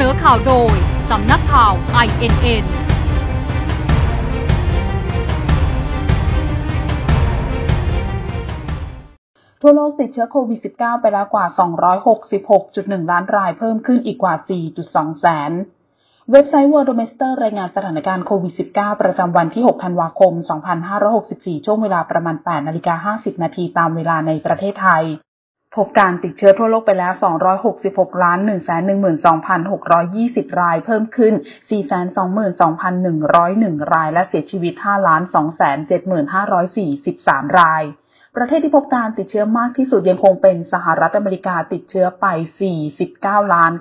นอข่าวโดย สำนักข่าว INN ทั่วโลกติดเชื้อโควิด -19 ไปแล้วกว่า 266.1 ล้านรายเพิ่มขึ้นอีกกว่า 4.2 แสน เว็บไซต์ Worldometer รายงานสถานการณ์โควิด -19 ประจำวันที่ 6 ธันวาคม 2564 ช่วงเวลาประมาณ 8 นาฬิกา 50 นาทีตามเวลาในประเทศไทย พบการติดเชื้อทั่วโลกไปแล้ว 266ล้าน112,620 ราย เพิ่มขึ้น 422,101 ราย และเสียชีวิต 5ล้าน275,543 รายประเทศที่พบการติดเชื้อมากที่สุดยังคงเป็นสหรัฐอเมริกาติดเชื้อไป 49ล้าน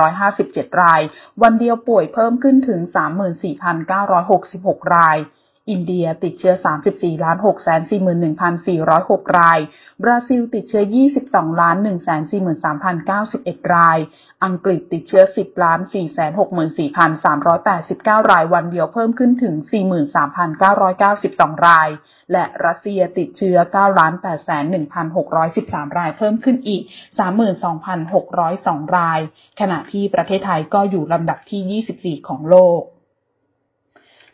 969,757 ราย วันเดียวป่วยเพิ่มขึ้นถึง 34,966 ราย อินเดียติดเชื้อ 34ล้าน641,406 ราย บราซิลติดเชื้อ 22ล้าน143,091 ราย อังกฤษติดเชื้อ 10ล้าน464,389 ราย วันเดียวเพิ่มขึ้นถึง 43,992 ราย และรัสเซียติดเชื้อ9ล้าน8 1,613 ราย เพิ่มขึ้นอีก 32,602 ราย ขณะที่ประเทศไทยก็อยู่ลำดับที่ 24 ของโลก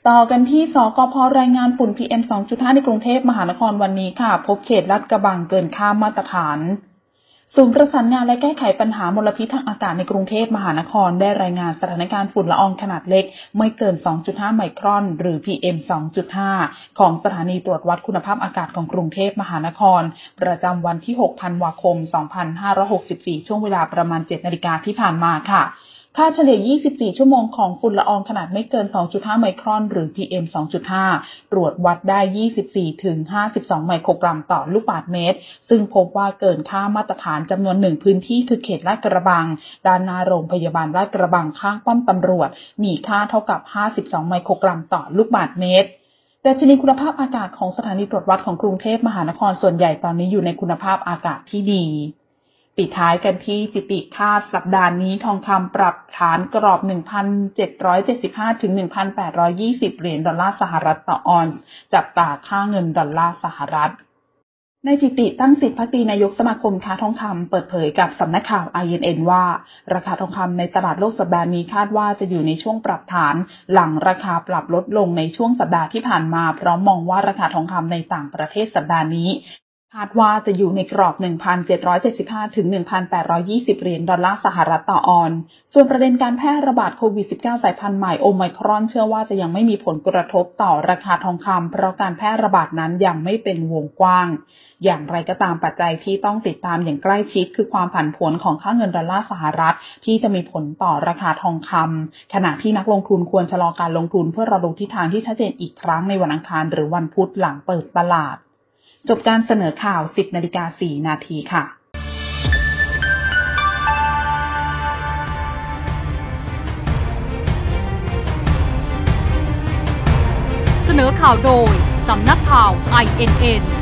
ต่อกันที่สกพรายงานฝุ่น PM 2.5 ในกรุงเทพมหานครวันนี้ค่ะ พบเขตลาดกระบังเกินค่ามาตรฐาน ศูนย์ประสานงานและแก้ไขปัญหามลพิษทางอากาศในกรุงเทพมหานครได้รายงานสถานการณ์ฝุ่นละอองขนาดเล็ก ไม่เกิน 2.5 ไมครอน หรือ PM 2.5 ของสถานีตรวจวัดคุณภาพอากาศของกรุงเทพมหานคร ประจำวันที่ 6 ธันวาคม 2564 ช่วงเวลาประมาณ 7 นาฬิกาที่ผ่านมาค่ะ ค่าเฉลี่ย 24 ชั่วโมงของฝุ่นละอองขนาดไม่เกิน 2.5 ไมครอน หรือ PM 2.5 ตรวจวัดได้ 24 ถึง 52 ไมโครกรัมต่อลูกบาศก์เมตร ซึ่งพบว่าเกินค่ามาตรฐานจำนวนหนึ่งพื้นที่คือเขตลาดกระบัง ด้านหน้าโรงพยาบาลลาดกระบังข้างป้อมตำรวจ มีค่าเท่ากับ 52 ไมโครกรัมต่อลูกบาศก์เมตรดัชนีคุณภาพอากาศของสถานีตรวจวัดของกรุงเทพมหานครส่วนใหญ่ตอนนี้อยู่ในคุณภาพอากาศที่ดี ปิดท้ายกันที่จิตติคาดสัปดาห์นี้ทองคำปรับฐานกรอบ 1,775 ถึง 1,820 เหรียญดอลลาร์สหรัฐต่อออนซ์จับตาค่าเงินดอลลาร์สหรัฐในจิตติตั้งสิทธิ์ภักดีนายกสมาคมค้าทองคำเปิดเผยกับสำนักข่าว INN ว่า ราคาทองคำในตลาดโลกสัปดาห์นี้คาดว่าจะอยู่ในช่วงปรับฐาน หลังราคาปรับลดลงในช่วงสัปดาห์ที่ผ่านมาเพราะมองว่าราคาทองคำในต่างประเทศสัปดาห์นี้ คาดว่าจะอยู่ในกรอบ 1,775 ถึง 1,820 เหรียญดอลลาร์สหรัฐต่อออน ส่วนประเด็นการแพร่ระบาดโควิด -19 สายพันธุ์ใหม่โอไมครอนเชื่อว่าจะยังไม่มีผลกระทบต่อราคาทองคำเพราะการแพร่ระบาดนั้นยังไม่เป็นวงกว้าง อย่างไรก็ตามปัจจัยที่ต้องติดตามอย่างใกล้ชิด คือความผันผวนของค่าเงินดอลลาร์สหรัฐ ที่จะมีผลต่อราคาทองคำขณะที่นักลงทุนควรชะลอการลงทุนเพื่อรอดูทิศทางที่ชัดเจนอีกครั้งในวันอังคารหรือวันพุธหลังเปิดตลาด จบการเสนอข่าว 10นาฬิกา4นาทีค่ะเสนอข่าวโดย สำนักข่าว INN